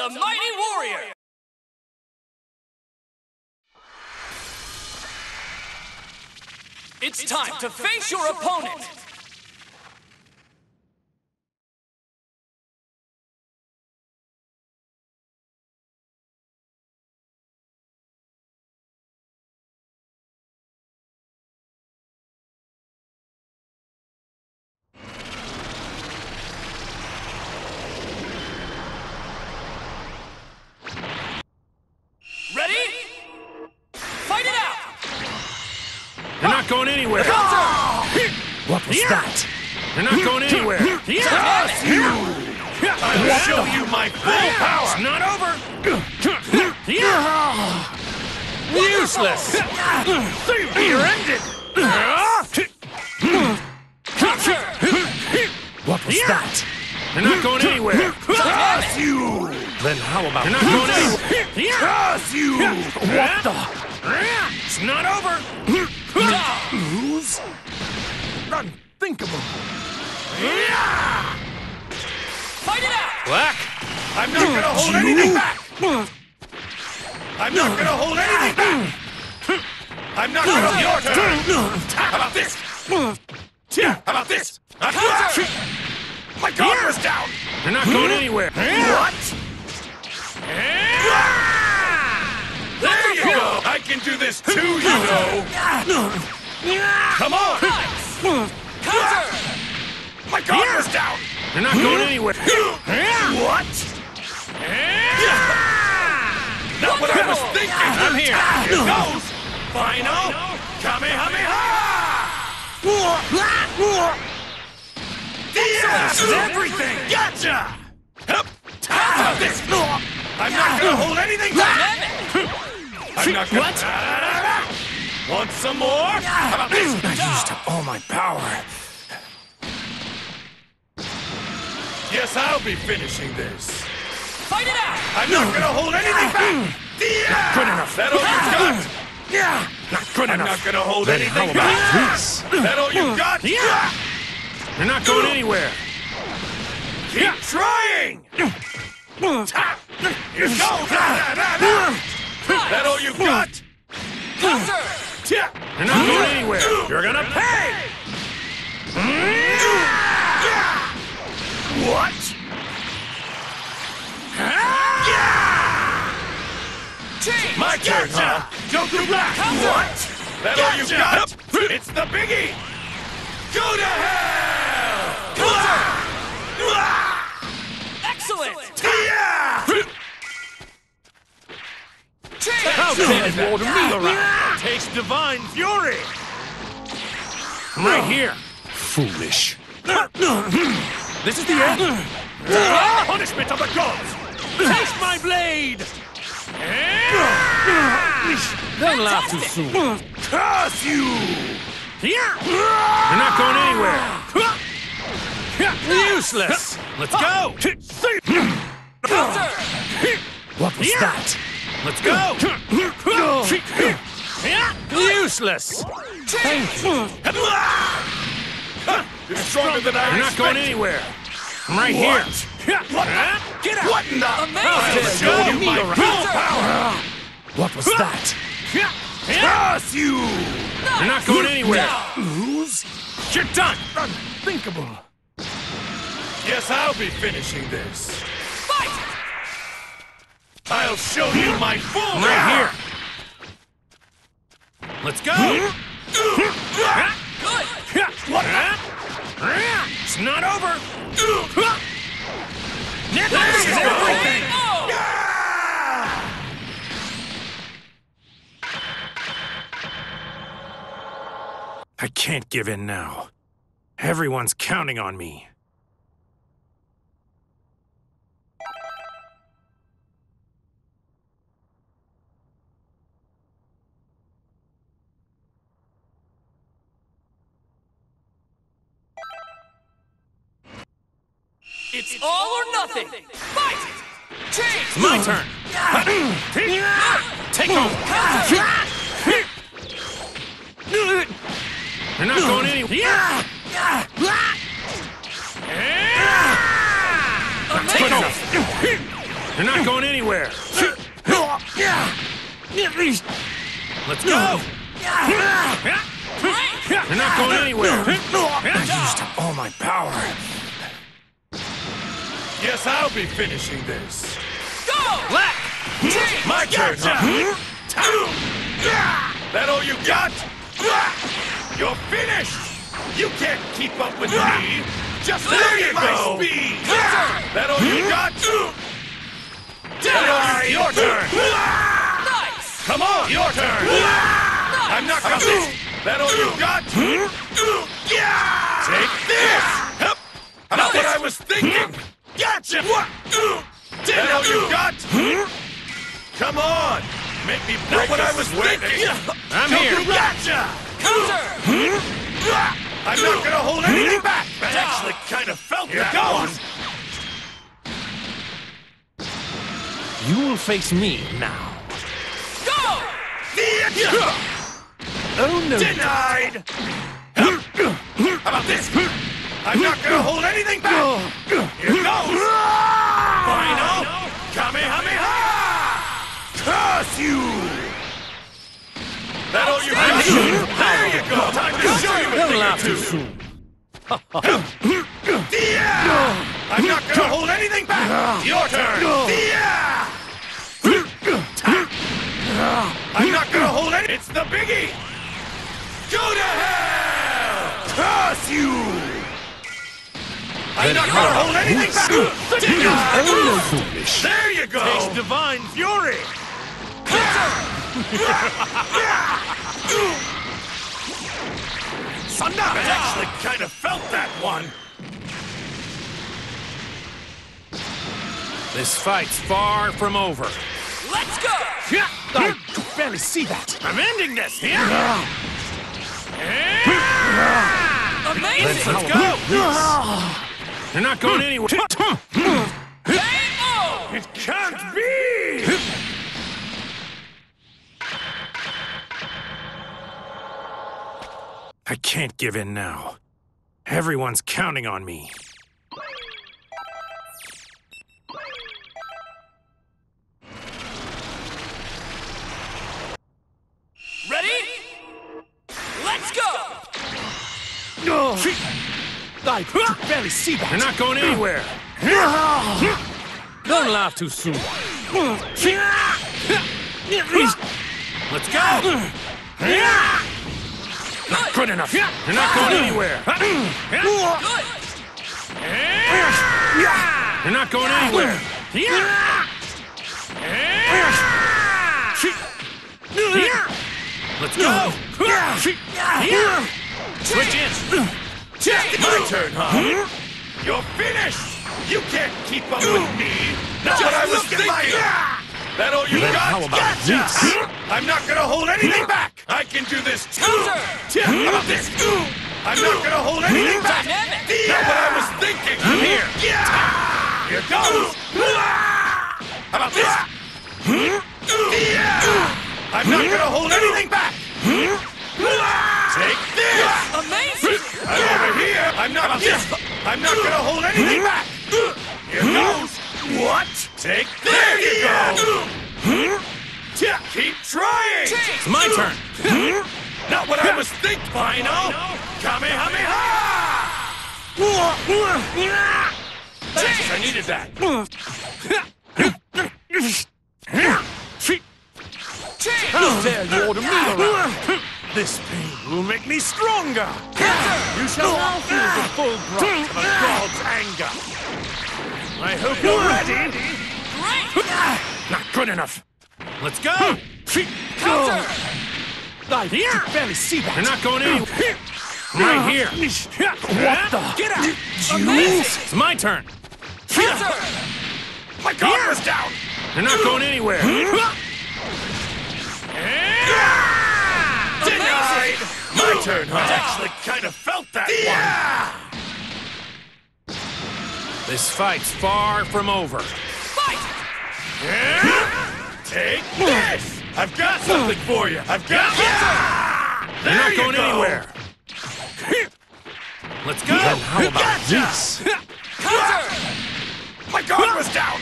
a mighty warrior! It's time to face your opponent! You're not going anywhere. Yes, I'll show you my full power. It's not over. Useless. You're ended. What was that? You're not going anywhere. Curse you! Then how about You're not going anywhere. Curse you! What the? It's not over. Lose? Unthinkable. Fight it out! Black. I'm not gonna hold anything back! I'm not gonna hold anything back! I'm not gonna your turn! How about this? How about this? My guard was down! You're not going anywhere. What? There you go! I can do this too, you know! Come on! Counter! My guard was down! You're not going anywhere. What? Not what I was thinking! I'm here. Here goes! Final Kamehameha! Yes! Everything! Gotcha! Hup! How about this? I'm not gonna hold anything back! I'm not gonna... What? Want some more? How about this? I used up all my power. Yes, I'll be finishing this. Fight it out! I'm not gonna hold anything back! Yeah! Good enough. That all you got? Yeah. Not good I'm enough. not gonna hold Then how anything about back! this? That all you got? Yeah. You're not going anywhere. Keep trying! Here goes! That all you got? Counter! You're not going anywhere. You're gonna pay. Mm. Change! My turn, huh? Goku Black! What? That all you got? It's the biggie! Go to hell! Excellent! Yeah! How can you order me around? Taste divine fury. Right here. Foolish. This is the end. Punishment of the gods. Taste my blade. Don't laugh too soon. Curse you! You're not going anywhere. Useless. Let's go. What was that? Let's go. Useless. Thank you. You're stronger than I You're not going anywhere. I'm right What? here. What? Get out. What in the? Amazing! I'll show you my power! What was that? Curse you! You're not going anywhere. Lose? You're done. Unthinkable. Yes, I'll be finishing this. Fight! I'll show you my full I'm right here. Let's go. Good! What? It's not over. This is everything. I can't give in now. Everyone's counting on me. It's all or nothing! Fight! Change! My turn. Take over. You're not going anywhere. Take off. You're not going anywhere. Let's go. You're not going anywhere. I used up all my power. Guess I'll be finishing this. Go! Black. Hmm? My turn, huh? Hmm? That all you got? You're finished! You can't keep up with me! Just there you go! Speed. That all you hmm? got? That all your turn! Nice! Come on, your turn! I'm not gonna this! That all you got? Take this! Not what I was thinking! Gotcha! That all you got? Hmm? Come on! Make me break Not what I was thinking! I'm Don't here. you Gotcha! Counter! Hmm? I'm not gonna hold anything hmm? back! I actually kind of felt Here that goes. one! You will face me now. Go! Oh no. Denied! How about this? I'm not gonna hold anything back! Here you! That all you got? There you go! Time to show you a thing or two! soon. Yeah! I'm not gonna hold anything back! Your turn! Yeah! I'm not gonna hold any- It's the biggie! Go to hell! Curse you! I'm not gonna hold anything back! There you go! Taste divine fury. Thunder! I actually kind of felt that one! This fight's far from over. Let's go! I could barely see that. I'm ending this. Here. Amazing! Let's go. You're not going anywhere. K.O. It can't be! I can't give in now. Everyone's counting on me. Ready? Let's go! No! I could barely see that. You're not going anywhere. Don't laugh too soon. Let's go. Not good enough. You're not going anywhere. Uh-uh. Good! You're not going anywhere. Let's go. Switch in. My turn, huh? Hmm? You're finished! You can't keep up with me! Not what I was thinking! That all you Then got? how about gotcha! this? I'm not gonna hold anything back! I can do this too! Counter! How about this? I'm not gonna hold anything back! Dynamic! Not what I was thinking! I'm here. Yeah! Here goes! How about this? Yeah! I'm not gonna hold anything back! Take this! Amazing! I'm over here! I'm not this! I'm not gonna hold anything back! Here goes! What? Take There you go! Hmm? Keep trying! It's my turn. Hmm? Hmm? Not what I was thinking, Final! Kamehameha! Thanks, I needed that. How dare you order me around? This pain will make me stronger. You shall now feel the full brunt of a god's anger. I hope you're ready. Great! Not good enough. Let's go. Counter! Oh. I can barely see that. You're not going anywhere. Right here. What the? Get out. Amazing! It's my turn. Counter! My guard was down! You're not going anywhere. Denied! My turn, huh? I actually kind of felt that one. This fight's far from over. Fight! Take this! I've got something for you! I've got You're There not you going go. anywhere. Let's go. how about this? Counter! My guard was down!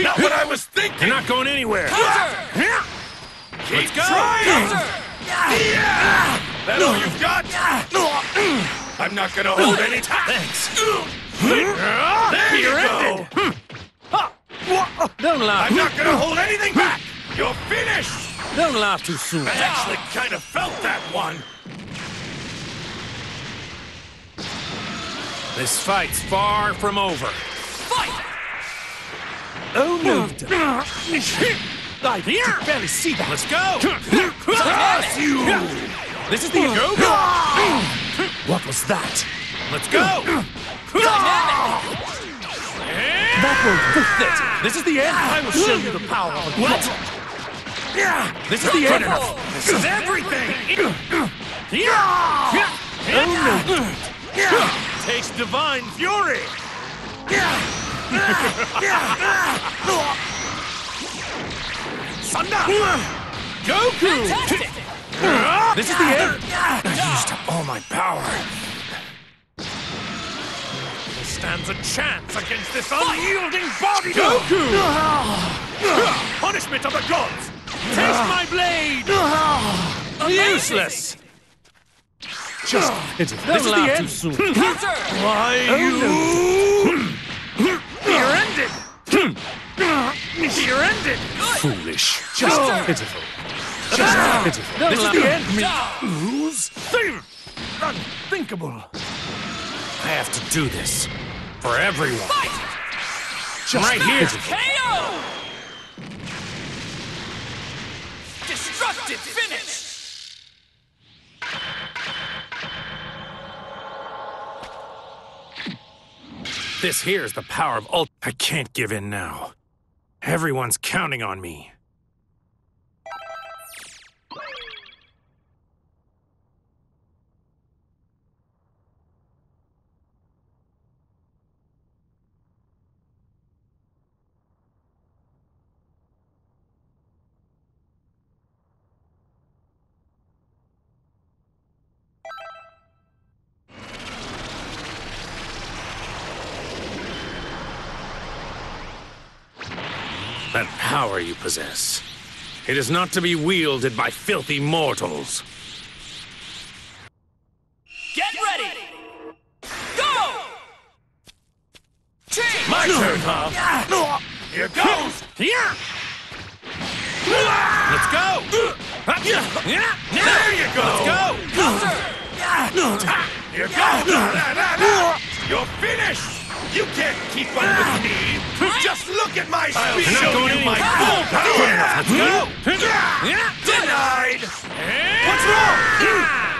Not what I was thinking! You're not going anywhere. Keep go. trying! Yeah! That all you've got? I'm not gonna hold any time! Thanks. There you go! Don't laugh. I'm not gonna hold anything back! You're finished! Don't laugh too soon. I actually kind of felt that one! This fight's far from over. Fight! Oh no, you. I can barely see that. Let's go. Dynamic! This is the go. What was that? Let's go. Dynamic! That won't fit it. This is the end. I will show you the power of what? This is the end. This is everything! Oh no. Taste divine fury. Thunder! Goku. Fantastic! This is the end. I used up all my power. Stands a chance against this unyielding body. Goku! Punishment of the gods! Taste my blade! Useless! Just pitiful. This is the end. Too soon. Counter! Why you? Oh, You're ended. Hmm. You're ended. Foolish. Just pitiful. Just ah! pitiful. This is the end. Down! Lose? Thing! Unthinkable. I have to do this. For everyone. Fight! Just right here. KO! Destructive finish! This here's the power of ult. I can't give in now. Everyone's counting on me. That power you possess. It is not to be wielded by filthy mortals. Get ready! Go! Change! My turn, huh? Here goes! Yeah! Let's go! There you go! Let's go! Counter! Here goes! You're finished! You can't keep up with me! Just look at my speed! You're not Show you my full power! Let's! Denied! What's wrong?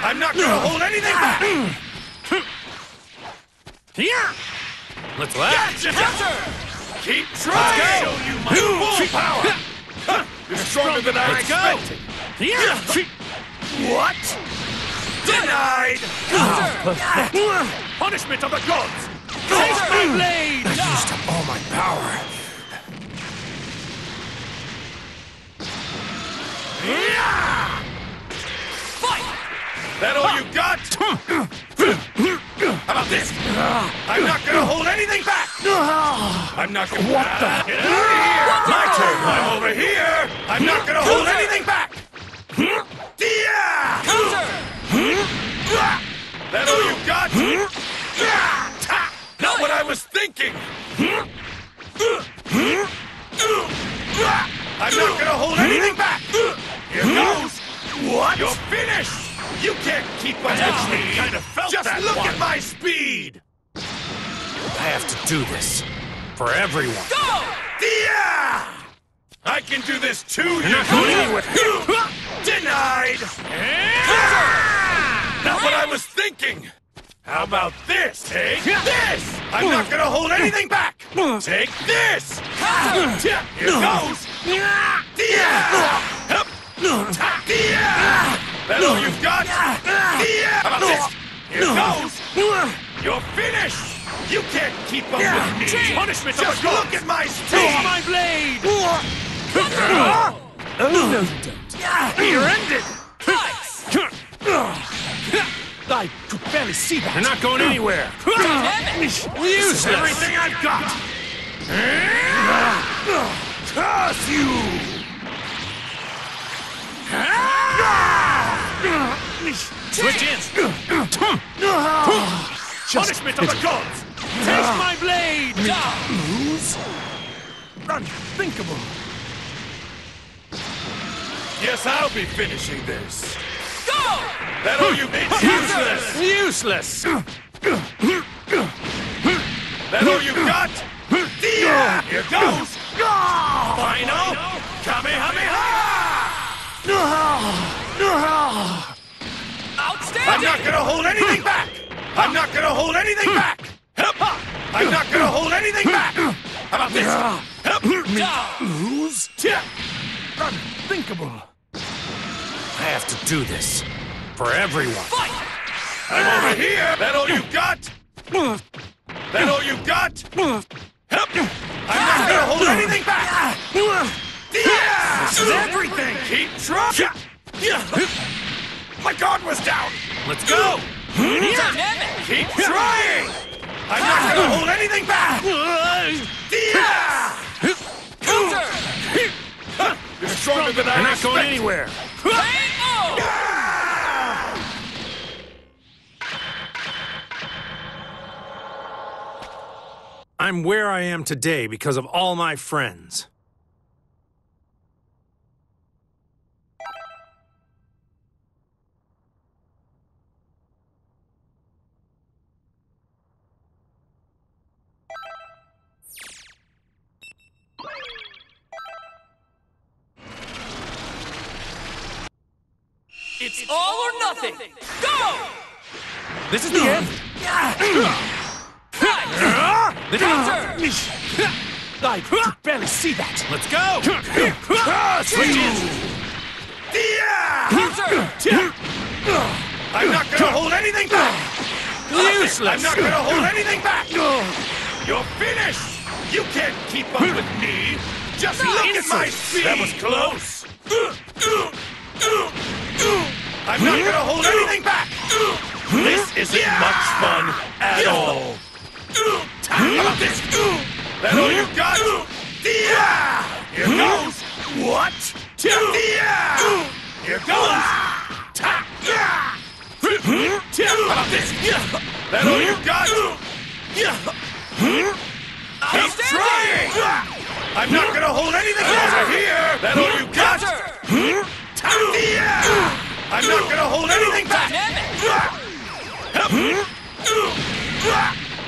I'm not gonna hold anything back! Yeah! Let's laugh! Gotcha! Counter! Keep trying! Let's go. Show you my full power! You're stronger than I Let's expected! Yeah! What? Denied! Counter! Ah. Punishment of the gods! Taste my blade! Down! up all my power. Fight! That all you got? How about this? I'm not gonna hold anything back! I'm not gonna. What the? Get out of here! My turn! I'm over here! I'm not gonna hold anything back! Yeah! Counter! That all you got? Ta! Not what I was thinking! I'm not gonna hold anything back! Here goes! What? You're finished! You can't keep up with me! Kind of felt Just that look one. at my speed! I have to do this. For everyone. Go! Yeah! I can do this too, you not going anywhere. Denied! Not what I was thinking! How about this? Take this! I'm not gonna hold anything back! Uh. Uh. Take this! Uh. Here goes! Yeah! Hup! Ta- Yeah! That all you've got? How about this? Here goes! You're finished! You can't keep up with me! Change. Punishment Just look at my speed! my blade! Oh, no, you don't. You're ended! I could barely see that. You're not going anywhere. Useless. Everything I've got! Curse you! Switch in! Punishment of the gods! Taste my blade! Ah. Unthinkable! Yes, I'll be finishing this. That all you it's useless! Useless! That all you got? Yeah! Here goes! Final Kamehameha! Outstanding! I'm not gonna hold anything back! I'm not gonna hold anything back! Help up! I'm not gonna hold anything back! How about this? Lose? Unthinkable! I have to do this. For everyone. Fight! I'm over here! That all you got? That all you got? Help! I'm not gonna hold anything back! Yeah! This is everything! Keep trying! Yeah! My guard was down! Let's go! Dynamic! Keep trying! I'm not gonna hold anything back! Yeah! Counter! You're stronger than I They're not going expected. anywhere. I'm where I am today because of all my friends. It's all or nothing! Go! This is the end. This Counter! I could barely see that. Let's go. Switch in. Yeah! Counter! I'm not gonna hold anything back! Useless! I'm not gonna hold anything back! You're finished! You can't keep up with me! Just look at my speed! That was close! I'm not gonna hold anything back! This isn't much fun at all! How about this? That all you got? Yeah! Here goes! What? Yeah! Here goes! Ta- Yeah! How about this? That all you got? Keep Outstanding! trying! I'm not gonna hold anything over here! That all you got? Yeah! I'm not gonna hold anything back! Dynamic!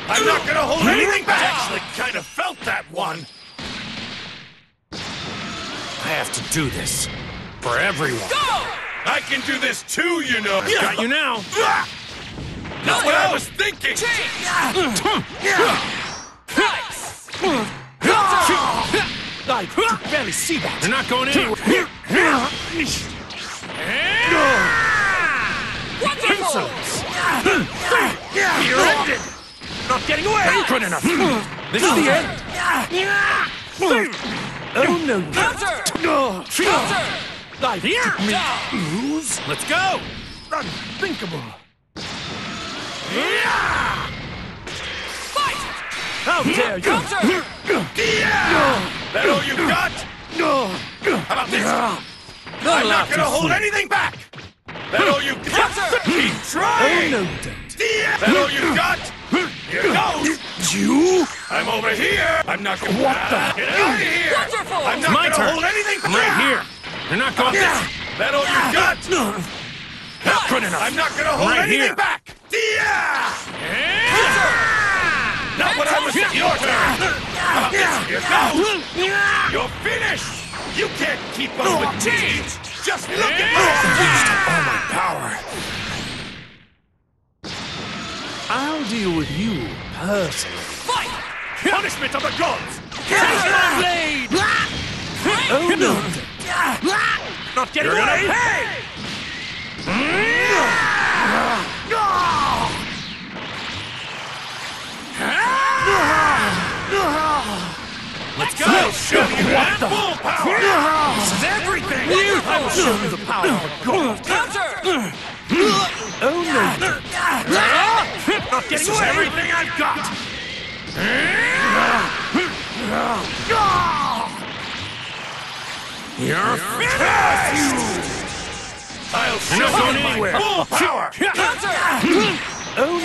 I'm not gonna hold anything back! I actually, kind of felt that one. I have to do this. For everyone. Go! I can do this too, you know. I Got you now. That's what I was thinking. Nice! I could barely see that. They're not going anywhere. Wonderful! You're ended. Not getting away. Good enough. Hmm. Hmm. This is the hmm. end. Oh no. Counter! Counter! I me. Lose. Let's go. Unthinkable. Yeah! Fight! How dare you? Counter! That all you got? No! How about this? I'm not gonna hold anything back. That all you got? Keep Oh trying. no, don't. That all you got? Here goes. You? I'm over here. I'm not gonna. What the- Get out of here. Wonderful! I'm not My gonna turn. hold anything. I'm right here. They're not going. That all you got? Not good enough. I'm not gonna hold Right anything here. back. Yeah. Counter! Not what I was Fantastic. Your turn. About this? Here goes. You're finished. You can't keep up with me. Just look at me! All my power. I'll deal with you personally. Fight! punishment of the gods. Counter! Blade! Oh no! Not getting You're away! Let's go! I'll show you that full power. This is everything! You! I will show you the power of God! Counter! Oh no! Not getting This is everything I've got. You're finished! I'll show you my anywhere. full power! Oh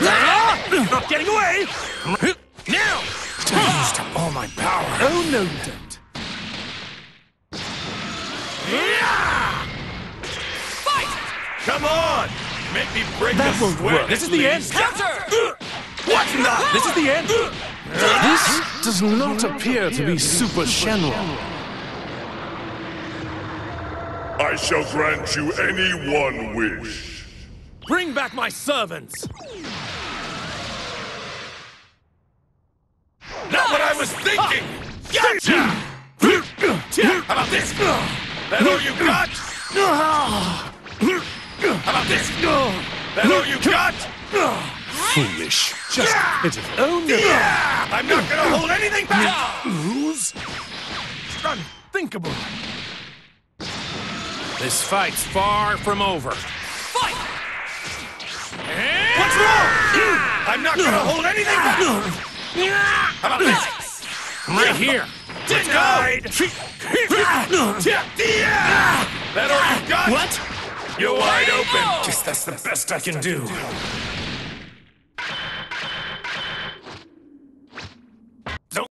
no! Not getting away! Now! Used up all my power. Oh no, you don't. Come on! Make me break That won't work. This is the end. Counter! What the? This is the end. This does not appear to be Super Shenron. I shall grant you any one wish. Bring back my servants. Not what I was thinking! Gotcha! How about this? That all you got? Ah. How about this? That all you got? Foolish. Just hit it. Oh no! Yeah! I'm not gonna hold anything back! Who's unthinkable? This fight's far from over. Fight! What's wrong? I'm not gonna hold anything back! How about this? Right here. Denied! Yeah! That all you got? What? You're wide open! Guess that's the best I can do.